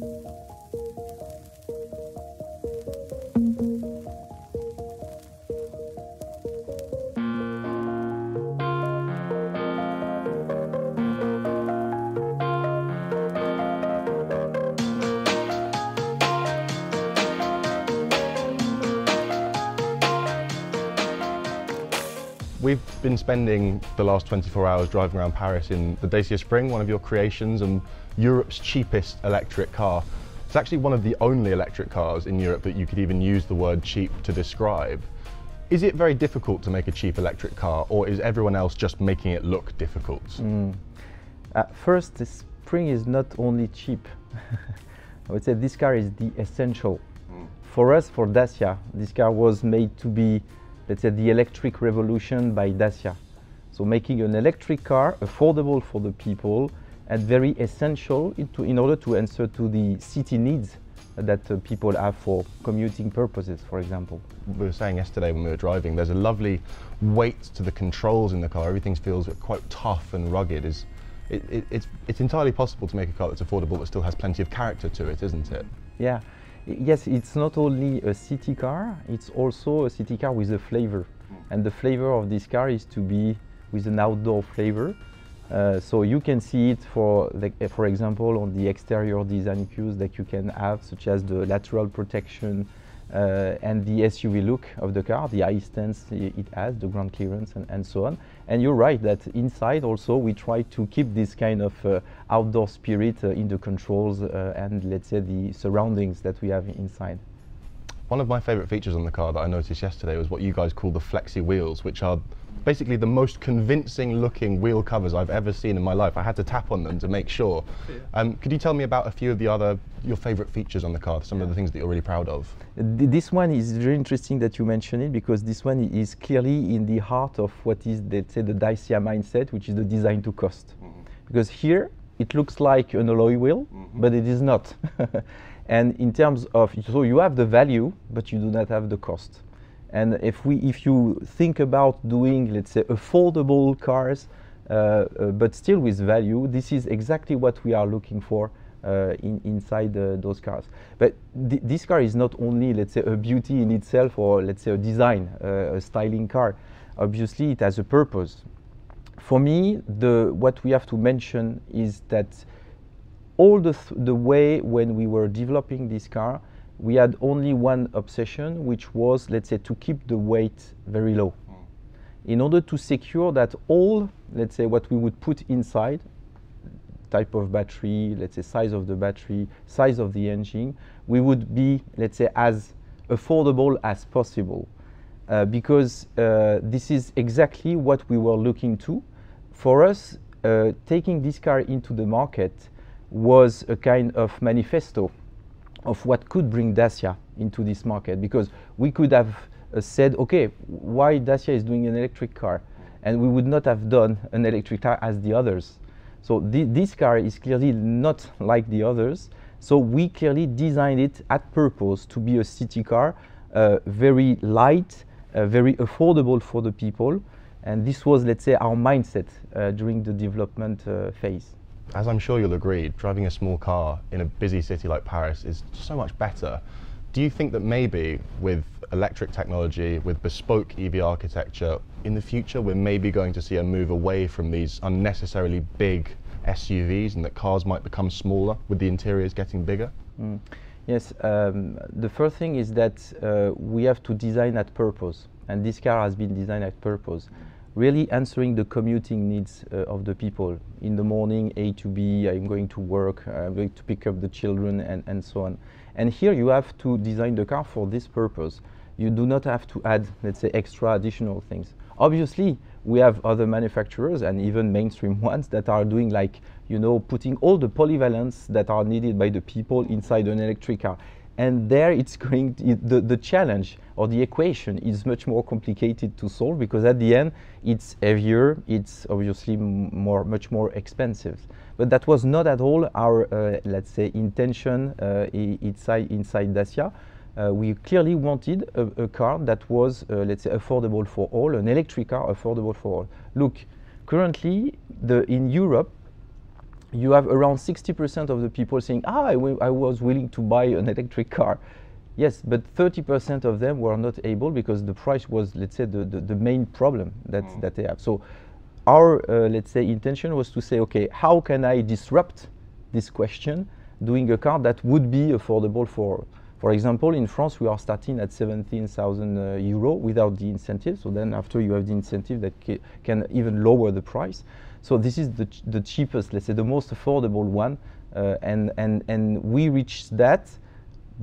We've been spending the last 24 hours driving around Paris in the Dacia Spring, one of your creations and Europe's cheapest electric car. It's actually one of the only electric cars in Europe that you could even use the word cheap to describe. Is it very difficult to make a cheap electric car or is everyone else just making it look difficult? Uh, first, the Spring is not only cheap. I would say this car is the essential. For us, for Dacia, this car was made to be, let's say, the electric revolution by Dacia. So making an electric car affordable for the people and very essential into, in order to answer to the city needs that uh, people have for commuting purposes, for example. We were saying yesterday when we were driving, there's a lovely weight to the controls in the car. Everything feels quite tough and rugged. Is it, it, it's, it's entirely possible to make a car that's affordable but still has plenty of character to it, isn't it? Yeah, yes, it's not only a city car, it's also a city car with a flavor. And the flavor of this car is to be with an outdoor flavor. Uh, so you can see it for, the, uh, for example, on the exterior design cues that you can have, such as the lateral protection uh, and the SUV look of the car, the high stance it has, the ground clearance, and, and so on. And you're right that inside also we try to keep this kind of uh, outdoor spirit uh, in the controls uh, and let's say the surroundings that we have inside. One of my favourite features on the car that I noticed yesterday was what you guys call the flexi wheels, which are basically the most convincing looking wheel covers I've ever seen in my life. I had to tap on them to make sure. Um, could you tell me about a few of the other, your favourite features on the car, some of the things that you're really proud of? This one is very interesting that you mention it because this one is clearly in the heart of what is, let's say, the Dacia mindset, which is the design to cost. Because here it looks like an alloy wheel, but it is not. and in terms of, so you have the value, but you do not have the cost. And if we, if you think about doing, let's say, affordable cars, uh, uh, but still with value, this is exactly what we are looking for uh, in, inside uh, those cars. But th- this car is not only, let's say, a beauty in itself or let's say a design, uh, a styling car. Obviously, it has a purpose. For me, the what we have to mention is that all the, th- the way when we were developing this car, we had only one obsession, which was, let's say, to keep the weight very low. In order to secure that all, let's say, what we would put inside, type of battery, let's say, size of the battery, size of the engine, we would be, let's say, as affordable as possible. Uh, because uh, this is exactly what we were looking to. For us, uh, taking this car into the market was a kind of manifesto of what could bring Dacia into this market because we could have uh, said, okay, why Dacia is doing an electric car, and we would not have done an electric car as the others. So thi- this car is clearly not like the others. So we clearly designed it at purpose to be a city car, uh, very light, uh, very affordable for the people, and this was, let's say, our mindset uh, during the development uh, phase. As I'm sure you'll agree, driving a small car in a busy city like Paris is so much better. Do you think that maybe with electric technology, with bespoke EV architecture, in the future we're maybe going to see a move away from these unnecessarily big SUVs and that cars might become smaller with the interiors getting bigger? Mm. Yes, um, the first thing is that uh, we have to design at purpose, and this car has been designed at purpose, really answering the commuting needs uh, of the people. In the morning, A to B, I'm going to work, I'm going to pick up the children, and, and so on. And here you have to design the car for this purpose. You do not have to add, let's say, extra additional things. Obviously, we have other manufacturers and even mainstream ones that are doing like, you know, putting all the polyvalence that are needed by the people inside an electric car. And there it's going, to, the, the challenge or the equation is much more complicated to solve because at the end it's heavier, it's obviously more, much more expensive. But that was not at all our, uh, let's say, intention uh, inside, inside Dacia. Uh, we clearly wanted a, a car that was, uh, let's say, affordable for all, an electric car affordable for all. Look, currently, the, in Europe, you have around 60% of the people saying, ah, I, I was willing to buy an electric car. Yes, but 30% of them were not able because the price was, let's say, the, the, the main problem that, mm. that they have. So our, uh, let's say, intention was to say, okay, how can I disrupt this question doing a car that would be affordable for, for example, in France, we are starting at 17,000 uh, euro without the incentive. So then after you have the incentive that ca can even lower the price. So this is the, ch the cheapest, let's say, the most affordable one. Uh, and, and, and we reached that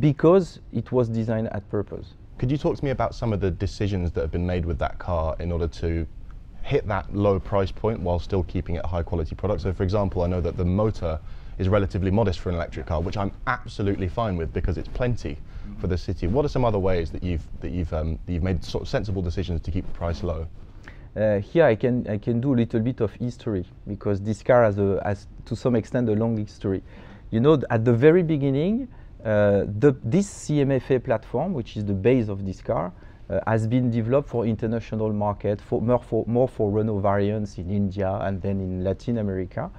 because it was designed at purpose. Could you talk to me about some of the decisions that have been made with that car in order to hit that low price point while still keeping it a high quality product? So for example, I know that the motor is relatively modest for an electric car, which I'm absolutely fine with because it's plenty for the city. What are some other ways that you've, that you've, um, that you've made sort of sensible decisions to keep the price low? Uh, here I can, I can do a little bit of history because this car has, a, has to some extent a long history. You know, at the very beginning, uh, the, this CMFA platform, which is the base of this car, uh, has been developed for international market, for more, for more for Renault variants in India and then in Latin America.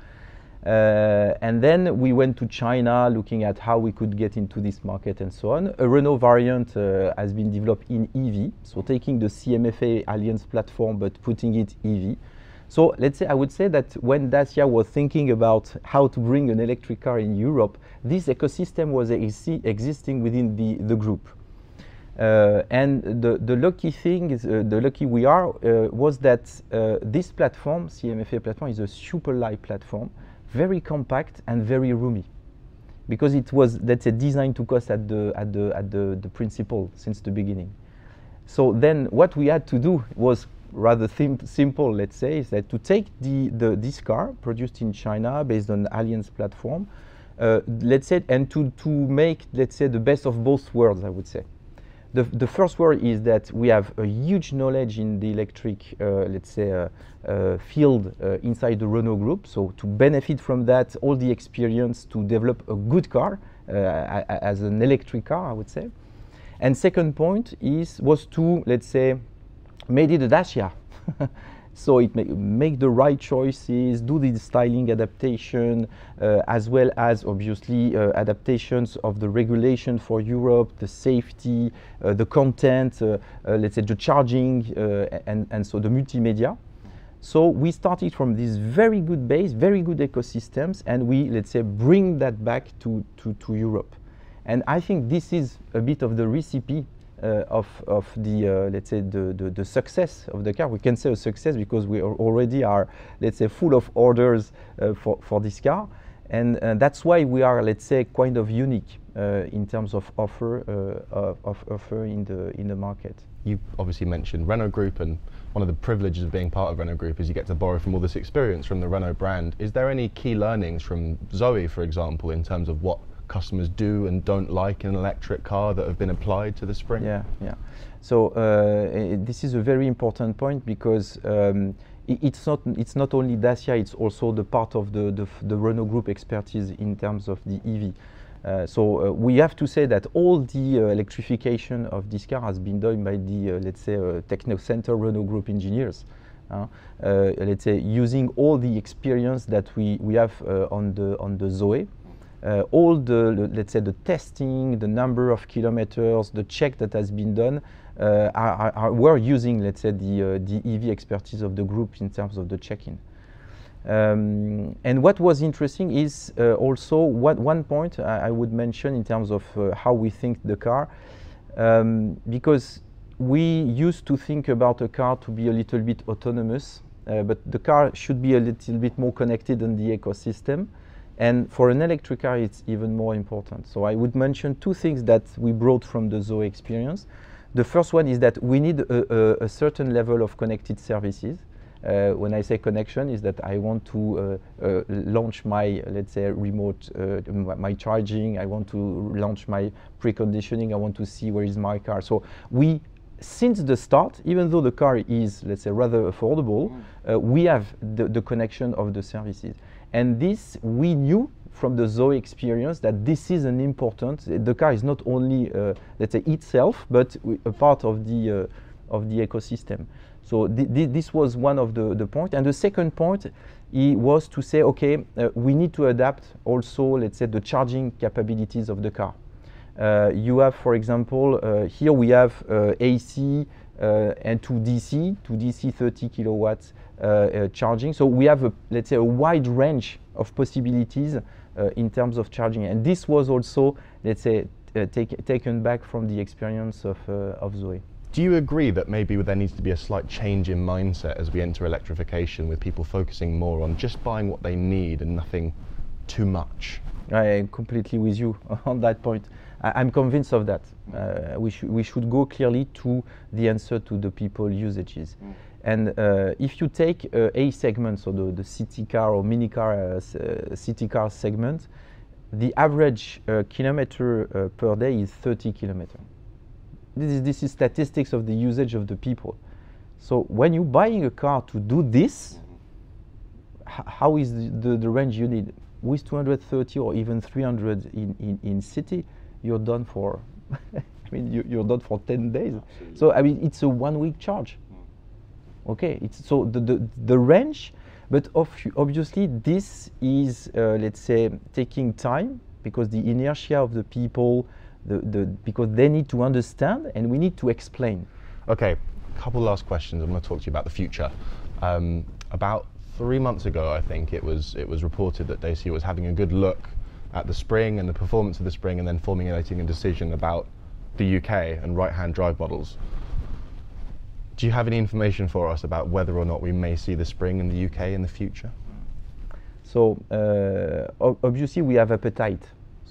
Uh, and then we went to China looking at how we could get into this market and so on. A Renault variant uh, has been developed in EV, so taking the CMFA Alliance platform but putting it EV. So let's say I would say that when Dacia was thinking about how to bring an electric car in Europe, this ecosystem was existing within the, the group. Uh, and the, the lucky thing, is, uh, the lucky we are, uh, was that uh, this platform, CMFA platform, is a super light platform, very compact and very roomy. Because it was, let's say, designed to cost at the, at the, at the, the principle since the beginning. So then what we had to do was rather simple, let's say, is that to take the, the, this car produced in China based on Alliance platform, uh, let's say, and to, to make, let's say, the best of both worlds, I would say. The, the first word is that we have a huge knowledge in the electric, uh, let's say, uh, uh field uh, inside the Renault group. So to benefit from that, all the experience to develop a good car uh, as an electric car, I would say. And second point is was to, let's say, made it a Dacia. so it make, make the right choices, do the styling adaptation, uh, as well as obviously uh, adaptations of the regulation for Europe, the safety, uh, the content, uh, uh, let's say the charging, uh, and, and so the multimedia. So we started from this very good base, very good ecosystems, and we, let's say, bring that back to, to, to Europe. And I think this is a bit of the recipe of, of the, uh, let's say, the, the, the, success of the car. We can say a success because we already are, let's say, full of orders uh, for, for this car. And that's why we are, let's say, kind of unique in terms of offer, of, of offer in the, in the market. You obviously mentioned Renault Group and one of the privileges of being part of Renault Group is you get to borrow from all this experience from the Renault brand. Is there any key learnings from Zoe, for example, in terms of what customers do and don't like in an electric car that have been applied to the Spring? Yeah, yeah. So uh, this is a very important point because um, it's not it's not only Dacia, it's also the part of the, the, the Renault Group expertise in terms of the EV. Uh, so uh, we have to say that all the uh, electrification of this car has been done by the, uh, let's say, uh, Techno Center Renault Group engineers. Uh, let's say using all the experience that we, we have on the on the Zoe, uh, all the, let's say, the testing, the number of kilometers, the check that has been done, uh, are, are, we're using, let's say, the, uh, the EV expertise of the group in terms of the check-in. Um, and what was interesting is uh, also what one point I, I, would mention in terms of uh, how we think the car, um, because we used to think about a car to be a little bit autonomous, uh, but the car should be a little bit more connected in the ecosystem. And for an electric car, it's even more important. So I would mention two things that we brought from the Zoe experience. The first one is that we need a, a, a certain level of connected services. Uh, when I say connection, is that I want to uh, uh, launch my, let's say, remote, uh, my charging. I want to launch my preconditioning. I want to see where is my car. So we since the start, even though the car is, let's say, rather affordable, mm. uh, we have the, the, connection of the services. And this, we knew from the Zoe experience that this is an important, the car is not only, uh, let's say, itself, but a part of the, uh, of the ecosystem. So th th this was one of the, the points. And the second point it was to say, okay, uh, we need to adapt also, let's say, the charging capabilities of the car. Uh, you have, for example, uh, here we have uh, AC and to DC, to DC 30 kilowatts Uh, uh, charging. So we have, a, let's say, a wide range of possibilities uh, in terms of charging. And this was also, let's say, take, taken back from the experience of, of Zoe. Do you agree that maybe there needs to be a slight change in mindset as we enter electrification with people focusing more on just buying what they need and nothing too much? I am completely with you on that point. I, am convinced of that. Uh, we, sh we should go clearly to the answer to the people usages. Mm. And uh, if you take uh, a segment, so the, the city car or mini car, uh, uh, city car segment, the average uh, kilometer per day is 30 kilometers this is, this is statistics of the usage of the people. So when you're buying a car to do this, how is the, the, the, range you need? With 230 or even 300 in, in, in city, you're done for, I mean, you, are done for 10 days. Absolutely. So I mean, it's a one week charge. Okay, it's so the, the, the range, but obviously this is, uh, let's say, taking time because the inertia of the people, the, the, because they need to understand and we need to explain. Okay, a couple last questions. I'm going to talk to you about the future. Um, about three months ago, I think it was it was reported that Dacia was having a good look at the spring and the performance of the spring, and then formulating a decision about the UK and right-hand drive models. Do you have any information for us about whether or not we may see the spring in the UK in the future? So uh, obviously we have appetite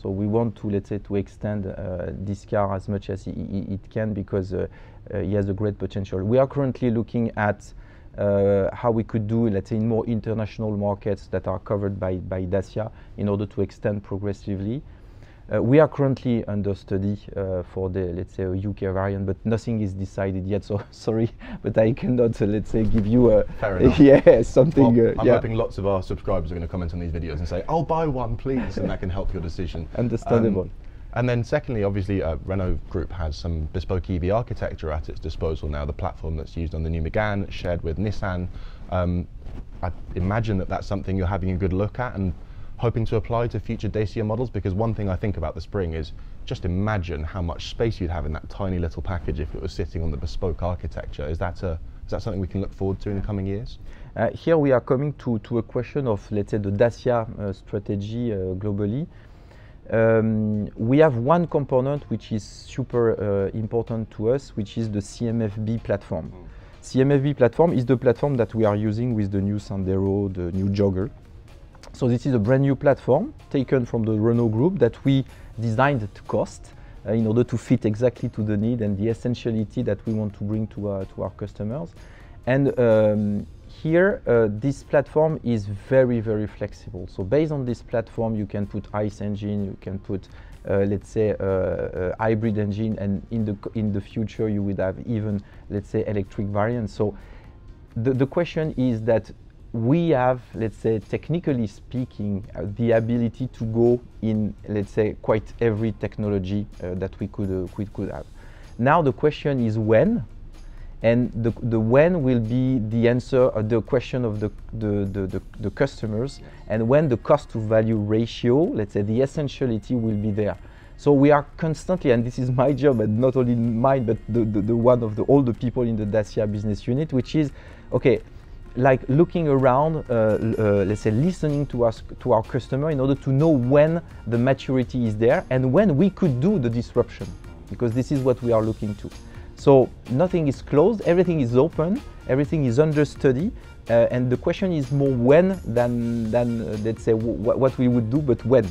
so we want to, let's say, to extend uh, this car as much as it, can because uh, uh, it has a great potential. We are currently looking at uh, how we could do, let's say, in more international markets that are covered by, by Dacia in order to extend progressively. Uh, we are currently under study uh, for the, let's say, a UK variant, but nothing is decided yet. So sorry, but I cannot, uh, let's say, give you a yeah something. Well, I'm yeah. hoping lots of our subscribers are going to comment on these videos and say, "I'll buy one, please," and that can help your decision. Understandable. Um, and then secondly, obviously, uh, Renault Group has some bespoke EV architecture at its disposal now. The platform that's used on the new Megane, shared with Nissan. Um, I imagine that that's something you're having a good look at and hoping to apply to future Dacia models? Because one thing I think about the Spring is just imagine how much space you'd have in that tiny little package if it was sitting on the bespoke architecture. Is that, a, is that something we can look forward to in the coming years? Uh, here we are coming to, to a question of, let's say, the Dacia uh, strategy uh, globally. Um, we have one component which is super uh, important to us, which is the CMFB platform. Mm. CMFB platform is the platform that we are using with the new Sandero, the new Jogger. So this is a brand new platform taken from the Renault group that we designed to cost uh, in order to fit exactly to the need and the essentiality that we want to bring to, uh, to our customers. And um, here, uh, this platform is very, very flexible. So based on this platform, you can put ICE engine, you can put, uh, let's say, uh, uh, hybrid engine, and in the, in the future, you would have even, let's say, electric variants. So the, the question is that we have, let's say, technically speaking, uh, the ability to go in, let's say, quite every technology uh, that we could, uh, we could have. Now the question is when, and the, the when will be the answer, uh, the question of the, the, the, the, the customers, and when the cost to value ratio, let's say, the essentiality will be there. So we are constantly, and this is my job, and not only mine, but the, the, the one of the, all the people in the Dacia business unit, which is, okay, like looking around, uh, uh, let's say listening to us to our customer in order to know when the maturity is there and when we could do the disruption, because this is what we are looking to. So nothing is closed, everything is open, everything is under study, uh, and the question is more when than than uh, let's say what we would do, but when.